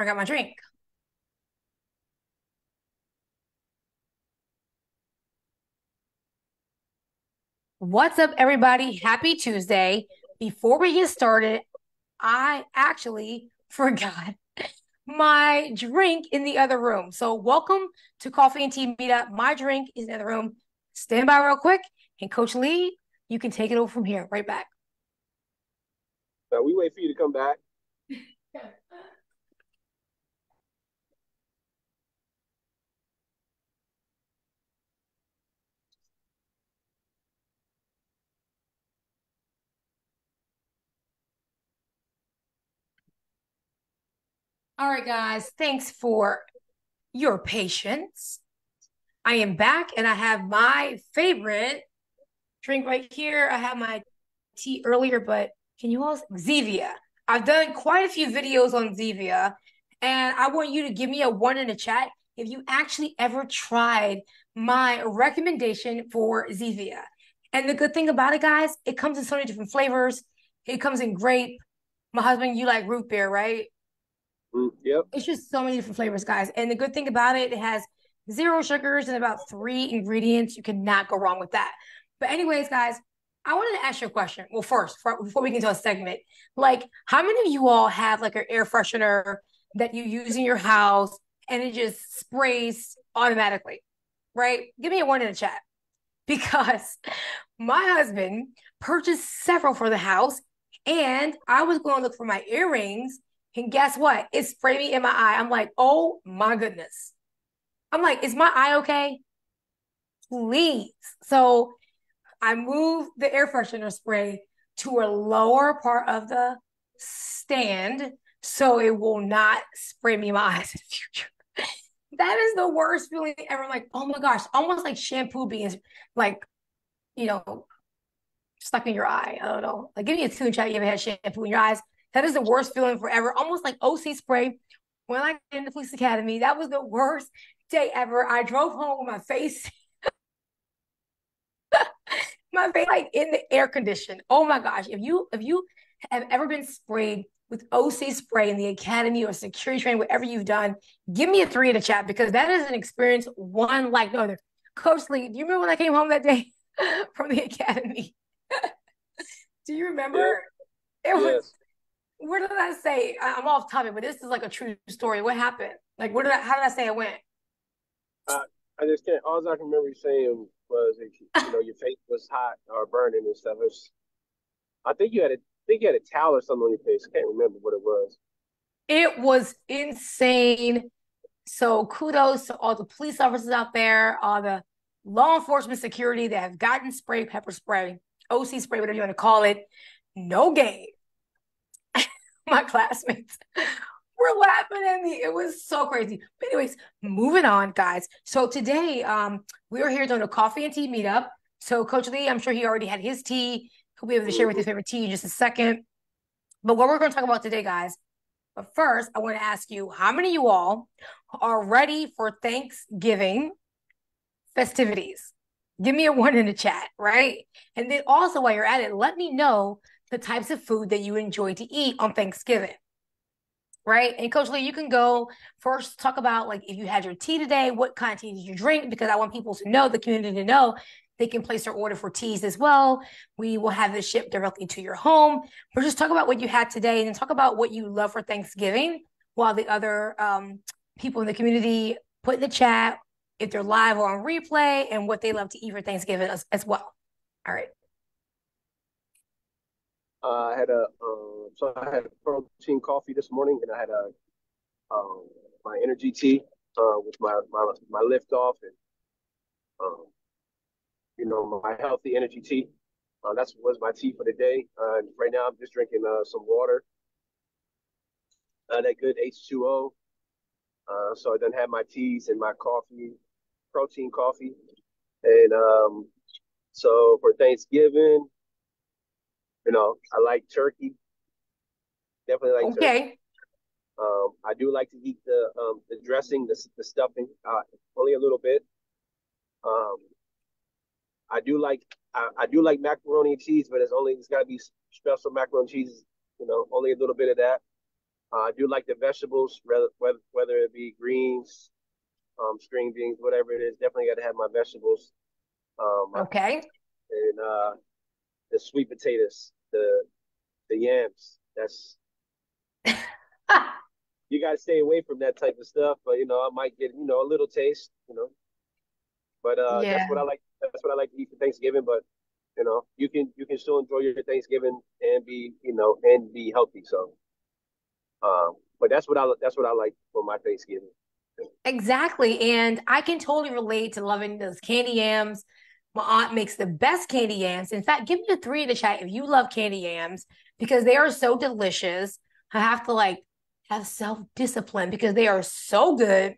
I got my drink. What's up, everybody? Happy Tuesday. Before we get started, I actually forgot my drink in the other room. So, welcome to Coffee and Tea Meetup. My drink is in the other room. Stand by real quick. And Coach Lee, you can take it over from here, right back. So we wait for you to come back. All right, guys, thanks for your patience. I am back and I have my favorite drink right here. I have my tea earlier, but can you all Zevia? I've done quite a few videos on Zevia, and I want you to give me a one in the chat if you actually ever tried my recommendation for Zevia. And the good thing about it, guys, it comes in so many different flavors. It comes in grape. My husband, you like root beer, right? Yep. It's just so many different flavors, guys. And the good thing about it, it has zero sugars and about three ingredients. You cannot go wrong with that. But, anyways, guys, I wanted to ask you a question. Well, first, for, before we get into a segment, like, how many of you all have like an air freshener that you use in your house and it just sprays automatically? Right? Give me a one in the chat because my husband purchased several for the house and I was going to look for my earrings and guess what? It sprayed me in my eye. I'm like, oh my goodness. I'm like, is my eye okay? Please. So I moved the air freshener spray to a lower part of the stand so it will not spray me in my eyes in the future. that is the worst feeling ever. Like, oh my gosh, almost like shampoo being like, you know, stuck in your eye. I don't know. Like, give me a tune chat. You ever had shampoo in your eyes? That is the worst feeling forever. Almost like OC spray when I got in the police academy. That was the worst day ever. I drove home with my face, my face like in the air condition. Oh my gosh! If you if you have ever been sprayed with OC spray in the academy or security training, whatever you've done, give me a three in the chat because that is an experience one like no other. Coach Lee, do you remember when I came home that day from the academy? do you remember? Yeah. It was yes where did I say? I, am off topic, but this is like a true story. What happened? Like, where did I? How did I say it went? Uh, I just can't. All I can remember you saying was, you know, your face was hot or burning and stuff. Was, I think you had a, I think you had a towel or something on your face. I can't remember what it was. It was insane. So kudos to all the police officers out there, all the law enforcement security that have gotten spray, pepper spray, OC spray, whatever you want to call it. No game my classmates were laughing at me. It was so crazy. But anyways, moving on, guys. So today, um, we were here doing a coffee and tea meetup. So Coach Lee, I'm sure he already had his tea. He'll be able to share with his favorite tea in just a second. But what we're going to talk about today, guys. But first, I want to ask you, how many of you all are ready for Thanksgiving festivities? Give me a one in the chat, right? And then also, while you're at it, let me know the types of food that you enjoy to eat on Thanksgiving. Right. And Coach Lee, you can go first talk about like if you had your tea today, what kind of tea did you drink? Because I want people to know, the community to know they can place their order for teas as well. We will have this shipped directly to your home. But just talk about what you had today and then talk about what you love for Thanksgiving while the other um, people in the community put in the chat if they're live or on replay and what they love to eat for Thanksgiving as, as well. All right. Uh, I had a um, so I had protein coffee this morning, and I had a um, my energy tea uh, with my my my lift off, and um, you know my healthy energy tea. Uh, that's was my tea for the day. Uh, right now, I'm just drinking uh, some water. Uh, that good H2O. Uh, so I then have my teas and my coffee, protein coffee, and um, so for Thanksgiving, you know, I like turkey. Definitely like okay. turkey. Um, I do like to eat the um, the dressing, the, the stuffing, uh, only a little bit. Um, I do like I, I do like macaroni and cheese, but it's only it's got to be special macaroni and cheese. You know, only a little bit of that. Uh, I do like the vegetables, whether whether it be greens, um, string beans, whatever it is. Definitely got to have my vegetables. Um, okay. And uh, the sweet potatoes, the the yams. That's you got to stay away from that type of stuff. But you know, I might get you know a little taste. You know, but uh, yeah. that's what I like. That's what I like to eat for Thanksgiving. But you know, you can you can still enjoy your Thanksgiving and be you know and be healthy. So, um, but that's what I that's what I like for my Thanksgiving. Exactly, and I can totally relate to loving those candy yams. My aunt makes the best candy yams. In fact, give me a three in the chat if you love candy yams because they are so delicious. I have to like have self discipline because they are so good.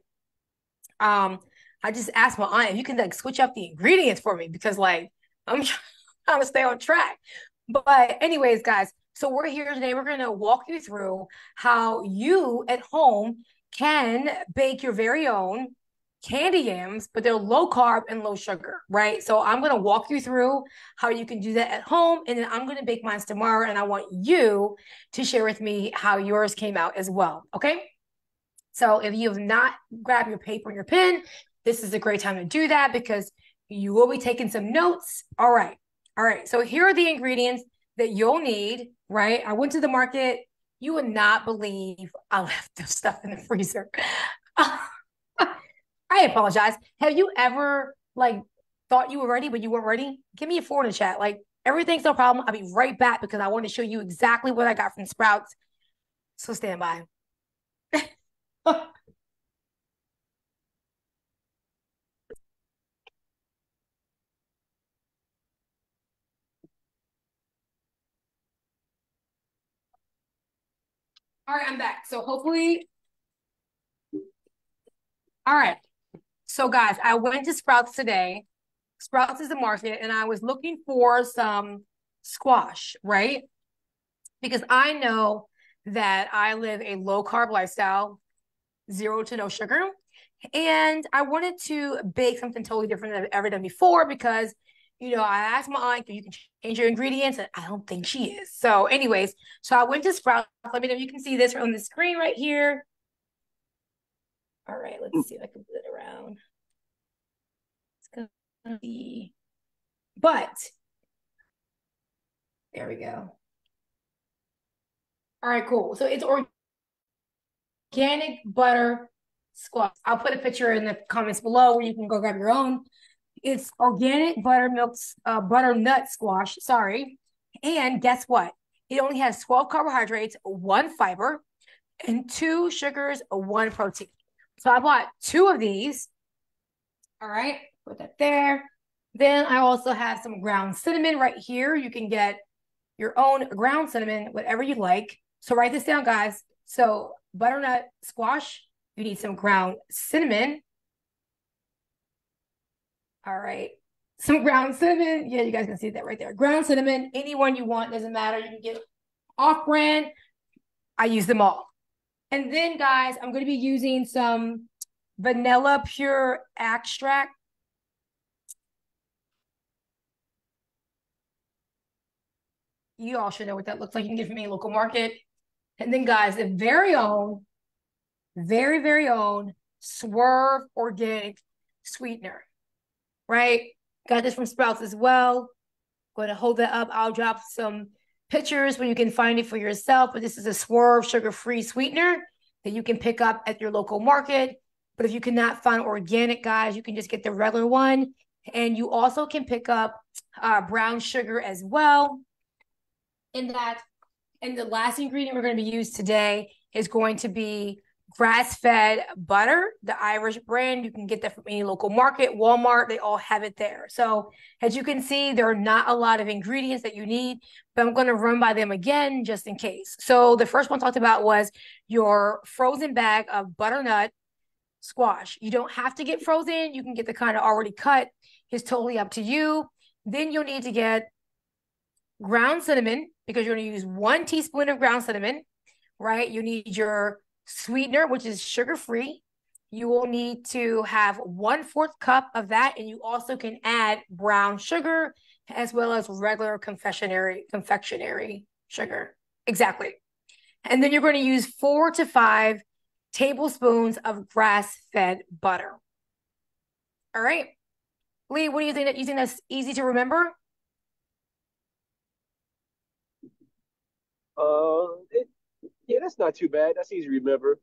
Um, I just asked my aunt if you can like switch up the ingredients for me because like I'm trying to stay on track. But anyways, guys, so we're here today. We're to walk you through how you at home can bake your very own candy yams, but they're low carb and low sugar, right? So I'm going to walk you through how you can do that at home. And then I'm going to bake mine tomorrow. And I want you to share with me how yours came out as well. Okay. So if you have not grabbed your paper and your pen, this is a great time to do that because you will be taking some notes. All right. All right. So here are the ingredients that you'll need, right? I went to the market. You would not believe I left the stuff in the freezer. I apologize. Have you ever like thought you were ready, but you weren't ready? Give me a four in the chat. Like everything's no problem. I'll be right back because I want to show you exactly what I got from Sprouts. So stand by. All right, I'm back. So hopefully, all right. So guys, I went to Sprouts today. Sprouts is a market, and I was looking for some squash, right? Because I know that I live a low carb lifestyle, zero to no sugar. And I wanted to bake something totally different than I've ever done before because you know, I asked my aunt, you can change your ingredients? And I don't think she is. So, anyways, so I went to Sprouts. Let me know if you can see this on the screen right here. All right, let's mm. see if I can put around. It's gonna be, but there we go. All right, cool. So it's organic butter squash. I'll put a picture in the comments below where you can go grab your own. It's organic buttermilk, uh, butternut squash. Sorry. And guess what? It only has 12 carbohydrates, one fiber, and two sugars, one protein. So I bought two of these. All right, put that there. Then I also have some ground cinnamon right here. You can get your own ground cinnamon, whatever you like. So write this down, guys. So butternut squash, you need some ground cinnamon. All right. Some ground cinnamon. Yeah, you guys can see that right there. Ground cinnamon, anyone you want, doesn't matter. You can get off brand. I use them all. And then, guys, I'm going to be using some vanilla pure extract. You all should know what that looks like. You can get from any local market. And then, guys, the very own, very, very own Swerve Organic Sweetener right? Got this from Sprouts as well. Going to hold that up. I'll drop some pictures where you can find it for yourself. But this is a Swerve sugar-free sweetener that you can pick up at your local market. But if you cannot find organic, guys, you can just get the regular one. And you also can pick up uh, brown sugar as well. In that, and the last ingredient we're going to be used today is going to be grass fed butter, the Irish brand. You can get that from any local market, Walmart, they all have it there. So, as you can see, there are not a lot of ingredients that you need, but I'm going to run by them again just in case. So, the first one talked about was your frozen bag of butternut squash. You don't have to get frozen, you can get the kind of already cut, it's totally up to you. Then you'll need to get ground cinnamon because you're going to use one teaspoon of ground cinnamon, right? You need your sweetener, which is sugar free. You will need to have one fourth cup of that, and you also can add brown sugar as well as regular confectionery confectionery sugar. Exactly. And then you're going to use four to five tablespoons of grass-fed butter. All right. Lee, what do you think that you think that's easy to remember? Uh, it, yeah, that's not too bad. That's easy to remember.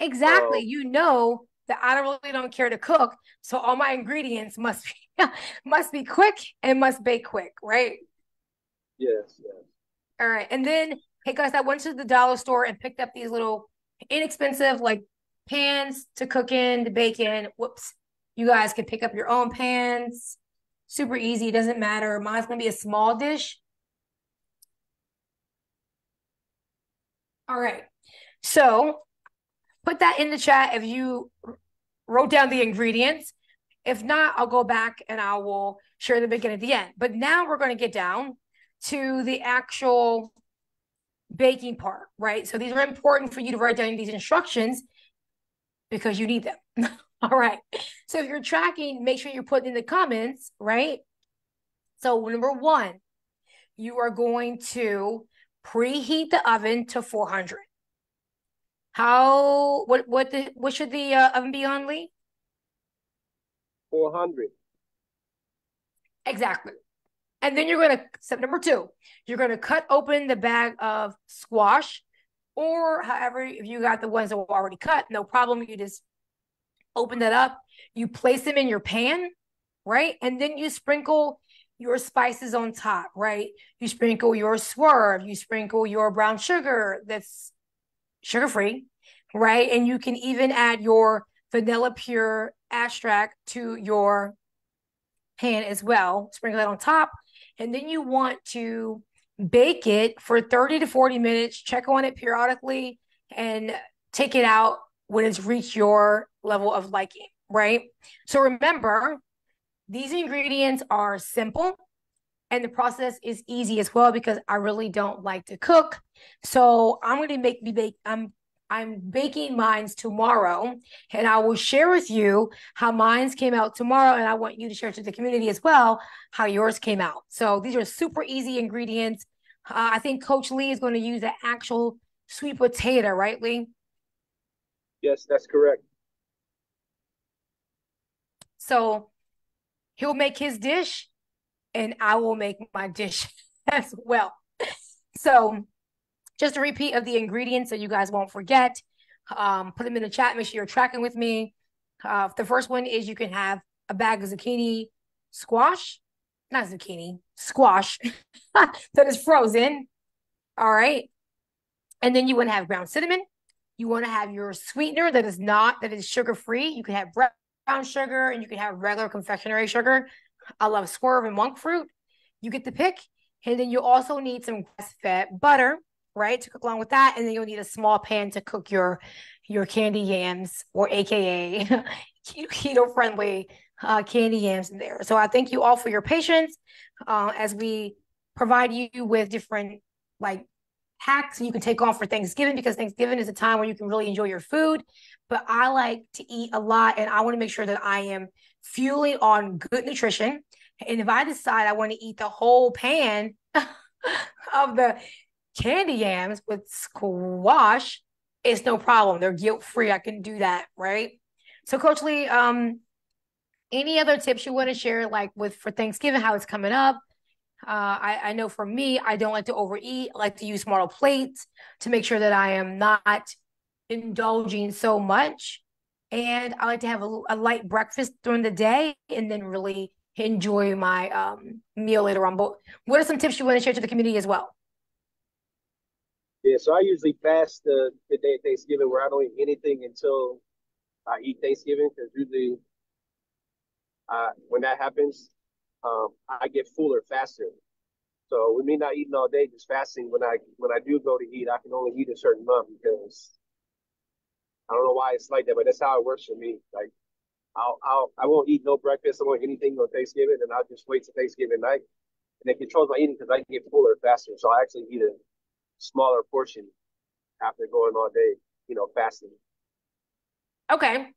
Exactly. Um, you know that I don't really don't care to cook, so all my ingredients must be must be quick and must bake quick, right? Yes, yes. All right. And then, hey guys, I went to the dollar store and picked up these little inexpensive like pans to cook in, to bake in. Whoops. You guys can pick up your own pans. Super easy, doesn't matter. Mine's gonna be a small dish. All right. So put that in the chat if you wrote down the ingredients. If not, I'll go back and I will share the beginning at the end. But now we're going to get down to the actual baking part, right? So these are important for you to write down these instructions because you need them. All right. So if you're tracking, make sure you're putting in the comments, right? So number one, you are going to preheat the oven to 400. How what what the what should the uh, oven be on, Lee? 400. Exactly. And then you're going to step number 2. You're going to cut open the bag of squash or however if you got the ones that were already cut, no problem, you just open that up, you place them in your pan, right? And then you sprinkle your spices on top, right? You sprinkle your swerve, you sprinkle your brown sugar that's sugar free, right? And you can even add your vanilla pure extract to your pan as well. Sprinkle that on top. And then you want to bake it for 30 to 40 minutes, check on it periodically, and take it out when it's reached your level of liking, right? So remember, these ingredients are simple and the process is easy as well because I really don't like to cook. So I'm going to make me bake. I'm I'm baking mines tomorrow, and I will share with you how mines came out tomorrow. And I want you to share to the community as well how yours came out. So these are super easy ingredients. Uh, I think Coach Lee is going to use the actual sweet potato, right, Lee? Yes, that's correct. So he'll make his dish and I will make my dish as well. So just a repeat of the ingredients so you guys won't forget. Um, put them in the chat. Make sure you're tracking with me. Uh, the first one is you can have a bag of zucchini squash, not zucchini, squash that is frozen. All right. And then you want to have ground cinnamon. You want to have your sweetener that is not, that is sugar free. You can have brown sugar and you can have regular confectionery sugar. I love swerve and monk fruit. You get the pick. And then you also need some grass fed butter, right? To cook along with that. And then you'll need a small pan to cook your your candy yams or AKA keto friendly uh, candy yams in there. So I thank you all for your patience uh, as we provide you with different like hacks you can take on for Thanksgiving because Thanksgiving is a time where you can really enjoy your food. But I like to eat a lot and I want to make sure that I am fueling on good nutrition. And if I decide I want to eat the whole pan of the candy yams with squash, it's no problem. They're guilt free. I can do that, right? So, Coach Lee, um, any other tips you want to share, like with for Thanksgiving, how it's coming up? Uh, I, I know for me, I don't like to overeat. I like to use smaller plates to make sure that I am not indulging so much. And I like to have a, a light breakfast during the day and then really enjoy my um, meal later on. But what are some tips you want to share to the community as well? Yeah, so I usually fast the, the day of Thanksgiving where I don't eat anything until I eat Thanksgiving because usually uh, when that happens, um, I get fuller faster. So with me not eating all day, just fasting, when I when I do go to eat, I can only eat a certain amount because I don't know why it's like that, but that's how it works for me. Like I'll I'll I won't eat no breakfast, I won't eat anything on Thanksgiving, and I'll just wait till Thanksgiving night. And it controls my eating because I get fuller faster. So I actually eat a smaller portion after going all day, you know, fasting. Okay.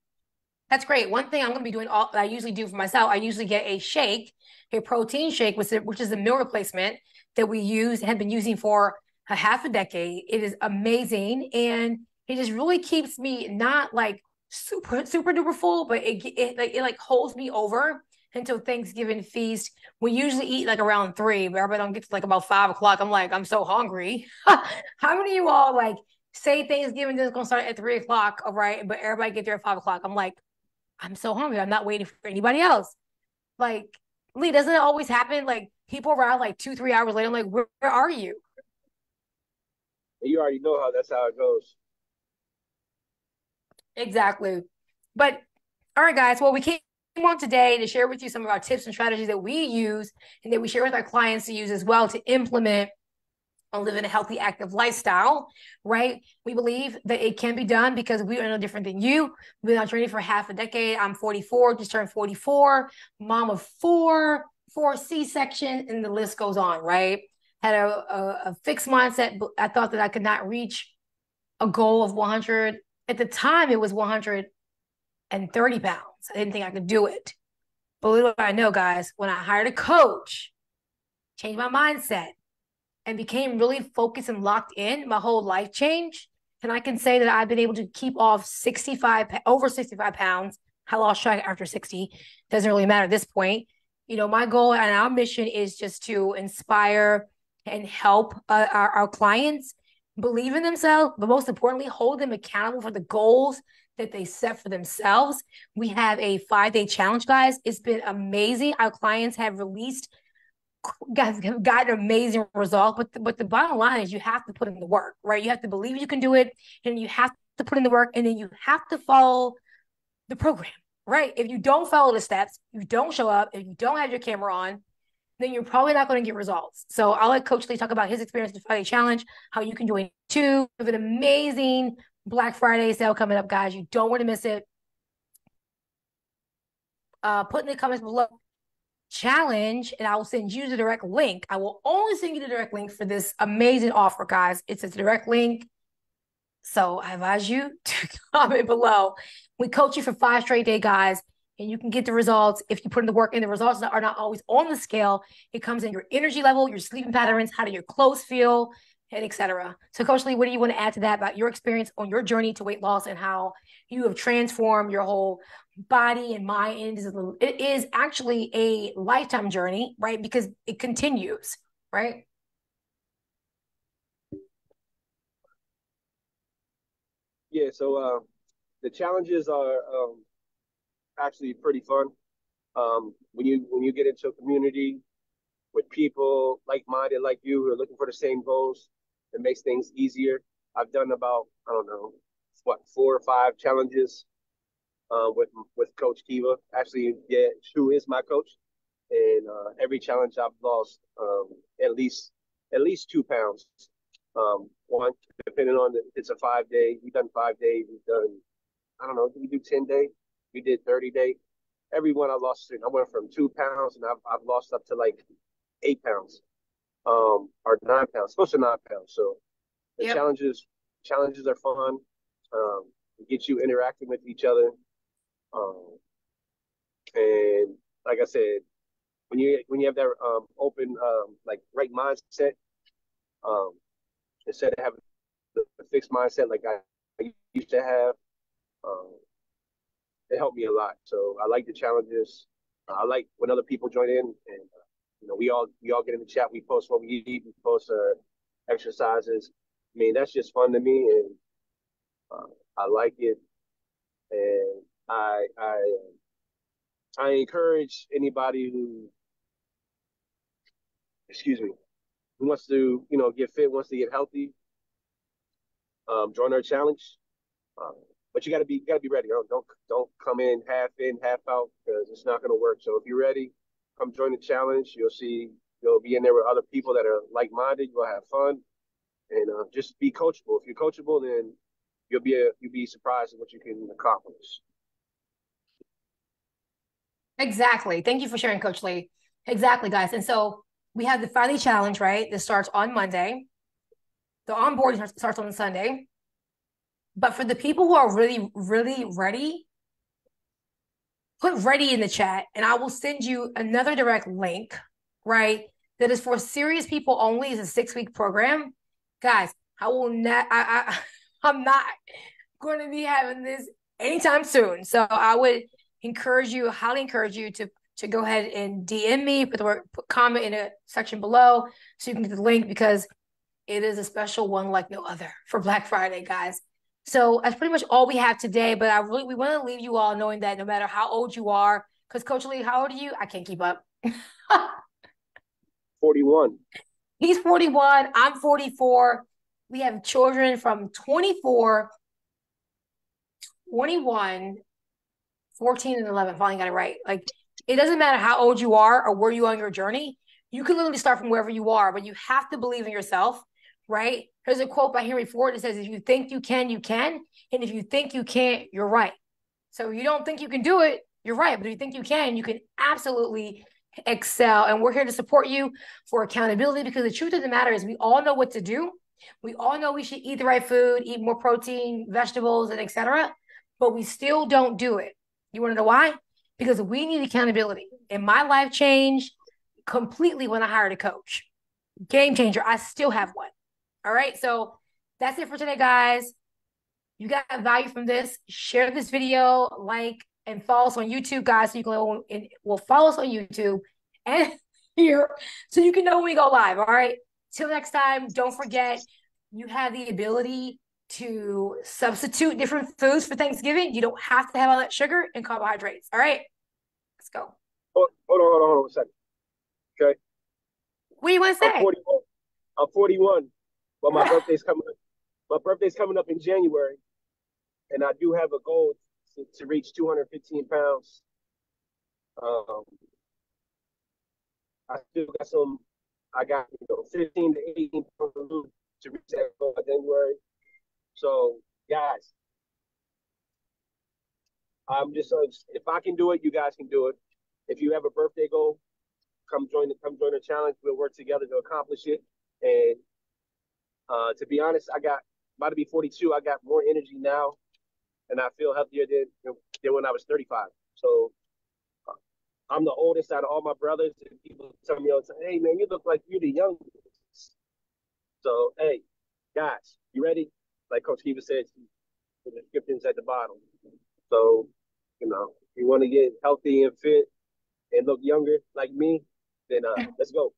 That's great. One thing I'm going to be doing, all I usually do for myself, I usually get a shake, a protein shake, which is, which is a meal replacement that we use, have been using for a half a decade. It is amazing. And it just really keeps me not like super, super duper full, but it, it like, it like holds me over until Thanksgiving feast. We usually eat like around three, but everybody don't get to like about five o'clock. I'm like, I'm so hungry. How many of you all like say Thanksgiving is gonna start at three o'clock, all right? But everybody get there at five o'clock. I'm like, I'm so hungry. I'm not waiting for anybody else. Like, Lee, doesn't it always happen? Like people arrive like two, three hours later. I'm like, where, where are you? You already know how that's how it goes. Exactly. But all right, guys. Well, we came on today to share with you some of our tips and strategies that we use and that we share with our clients to use as well to implement on living a healthy, active lifestyle, right? We believe that it can be done because we are no different than you. We've been on training for half a decade. I'm 44, just turned 44, mom of four, four C-section, and the list goes on, right? Had a, a, a fixed mindset. I thought that I could not reach a goal of 100. At the time, it was 130 pounds. I didn't think I could do it. But little I know, guys, when I hired a coach, changed my mindset, and became really focused and locked in, my whole life changed. And I can say that I've been able to keep off 65, over 65 pounds. I lost track after 60. Doesn't really matter at this point. You know, my goal and our mission is just to inspire and help uh, our, our clients believe in themselves, but most importantly, hold them accountable for the goals that they set for themselves. We have a five day challenge, guys. It's been amazing. Our clients have released, guys have gotten amazing results. But the, but the bottom line is you have to put in the work, right? You have to believe you can do it, and you have to put in the work, and then you have to follow the program, right? If you don't follow the steps, you don't show up, if you don't have your camera on, then you're probably not going to get results. So I'll let Coach Lee talk about his experience with Friday Challenge, how you can join too. We have an amazing Black Friday sale coming up, guys. You don't want to miss it. Uh, put in the comments below challenge and I will send you the direct link. I will only send you the direct link for this amazing offer, guys. It's a direct link. So I advise you to comment below. We coach you for five straight day, guys, and you can get the results if you put in the work and the results are not always on the scale. It comes in your energy level, your sleeping patterns, how do your clothes feel, and etc. So, Coach Lee, what do you want to add to that about your experience on your journey to weight loss and how you have transformed your whole body and mind? It is actually a lifetime journey, right? Because it continues, right? Yeah. So uh, the challenges are um, actually pretty fun. Um, when you when you get into a community with people like minded like you who are looking for the same goals, it makes things easier. I've done about I don't know what four or five challenges uh, with with Coach Keva. Actually, yeah, my coach, and uh, every challenge I've lost um, at least at least two pounds. Um, one depending on the, it's a five day. We've done five days. We've done I don't know. we do ten day? We did thirty day. Every one I lost. I went from two pounds, and I've I've lost up to like eight pounds um, are nine pounds, supposed to nine pounds. So the yep. challenges challenges are fun. Um, get you interacting with each other. Um, and like I said, when you when you have that um, open um, like right mindset, um, instead of having the fixed mindset like I used to have, um, it helped me a lot. So I like the challenges. I like when other people join in and you know, we all we all get in the chat. We post what we eat. We post uh, exercises. I mean, that's just fun to me, and uh, I like it. And I I I encourage anybody who, excuse me, who wants to you know get fit, wants to get healthy, um, join our challenge. Um, but you got to be you got to be ready. Don't, don't don't come in half in, half out because it's not going to work. So if you're ready, come join the challenge. You'll see you'll be in there with other people that are like minded. You'll have fun, and uh, just be coachable. If you're coachable, then you'll be a, you'll be surprised at what you can accomplish. Exactly. Thank you for sharing, Coach Lee. Exactly, guys. And so we have the Friday challenge, right? This starts on Monday. The onboarding starts on Sunday. But for the people who are really, really ready put ready in the chat and I will send you another direct link, right? That is for serious people only. It's a six week program. guys, I will not. I, I I'm not going to be having this anytime soon. So I would encourage you, highly encourage you to to go ahead and DM me, put the word put comment in a section below so you can get the link because it is a special one like no other for Black Friday, guys. So that's pretty much all we have today. But I really we want to leave you all knowing that no matter how old you are, because Coach Lee, how old are you? I can't keep up. 41. He's 41. I'm 44. We have children from 24, 21, 14, and 11. Finally got it right. Like, it doesn't matter how old you are or where you are on your journey. You can literally start from wherever you are, but you have to believe in yourself, right? There's a quote by Henry Ford that says, if you think you can, you can. And if you think you can't, you're right. So you don't think you can do it, you're right. But if you think you can, you can absolutely excel. And we're here to support you for accountability because the truth of the matter is we all know what to do. We all know we should eat the right food, eat more protein, vegetables, and etc. But we still don't do it. You want to know why? Because we need accountability. And my life changed completely when I hired a coach. Game changer. I still have one. All right. So that's it for today, guys. You got value from this. Share this video, like, and follow us on YouTube, guys. So you can go and well follow us on YouTube and here so you can know when we go live. All right. Till next time, don't forget you have the ability to substitute different foods for Thanksgiving. You don't have to have all that sugar and carbohydrates. All right. Let's go. Hold, hold on, hold on, hold on a second. Okay. What do you want to say? I'm 41. I'm 41. But my birthday's coming up. My birthday's coming up in January. And I do have a goal to, to reach 215 pounds. Um, I still got some. I got you know 15 to 18 pounds to reach that goal by January. So guys, I'm just uh, if I can do it, you guys can do it. If you have a birthday goal, come join the come join the challenge. We'll work together to accomplish it. And uh, to be honest, I got about to be 42. I got more energy now and I feel healthier than than when I was 35. So uh, I'm the oldest out of all my brothers, and people tell me all the time, "Hey, man, you look like you're the youngest." So, hey, guys, you ready? Like Coach Keva said, the description's at the bottom. So, you know, if you want to get healthy and fit and look younger like me, then uh, let's go.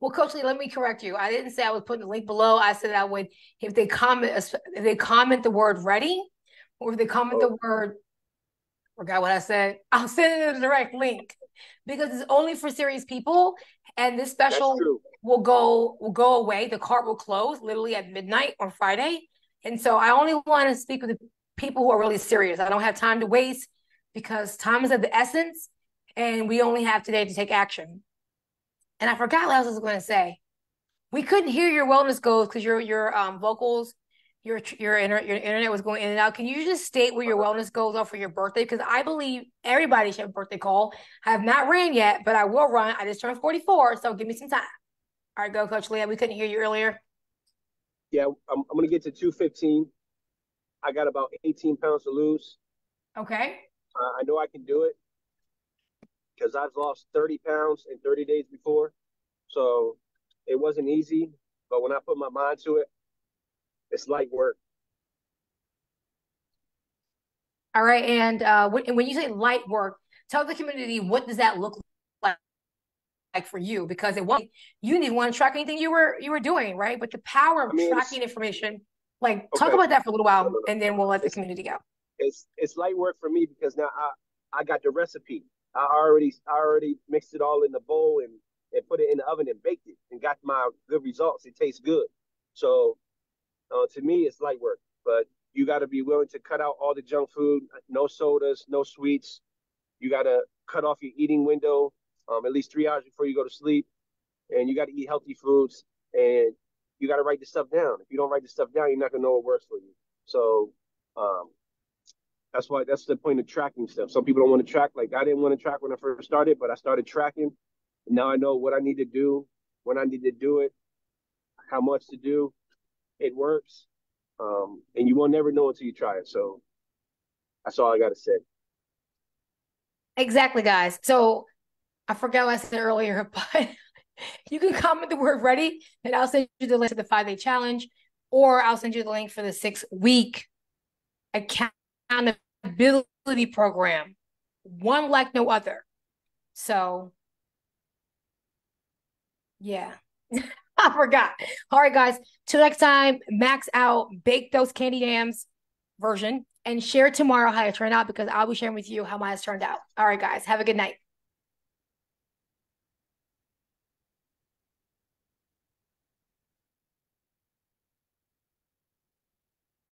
Well, Coach Lee, let me correct you. I didn't say I was putting the link below. I said I would if they comment if they comment the word ready, or if they comment the word, forgot what I said, I'll send it a direct link because it's only for serious people. And this special will go will go away. The cart will close literally at midnight on Friday. And so I only want to speak with the people who are really serious. I don't have time to waste because time is of the essence and we only have today to take action. And I forgot what else I was going to say. We couldn't hear your wellness goals because your your um, vocals your your inter, your internet was going in and out. Can you just state where your wellness goals are for your birthday? Because I believe everybody should have a birthday call. I have not ran yet, but I will run. I just turned 44, so give me some time. All right, go, Coach Leah. We couldn't hear you earlier. Yeah, I'm, I'm going to get to 215. I got about 18 pounds to lose. Okay. Uh, I know I can do it because I've lost 30 pounds in 30 days before. So it wasn't easy, but when I put my mind to it, it's light work. All right, and uh, when you say light work, tell the community what does that look like like for you because it won't you didn't want to track anything you were you were doing right but the power of I mean, tracking information like okay. talk about that for a little while and then we'll let the community go it's it's light work for me because now i i got the recipe i already i already mixed it all in the bowl and and put it in the oven and baked it and got my good results it tastes good so uh, to me, it's light work, but you got to be willing to cut out all the junk food, no sodas, no sweets. You got to cut off your eating window um, at least three hours before you go to sleep, and you got to eat healthy foods. And you got to write this stuff down. If you don't write this stuff down, you're not gonna know what works for you. So um, that's why that's the point of tracking stuff. Some people don't want to track. Like I didn't want to track when I first started, but I started tracking. Now I know what I need to do, when I need to do it, how much to do, it works. Um, and you will never know until you try it. So that's all I got to say. Exactly, guys. So I forgot what I said earlier, but you can comment the word ready, and I'll send you the link to the five day challenge, or I'll send you the link for the six week accountability program. One like no other. So, yeah. I forgot. All right, guys. Till next time, max out, bake those candy yams version, and share tomorrow how it turned out because I'll be sharing with you how mine has turned out. All right, guys. Have a good night.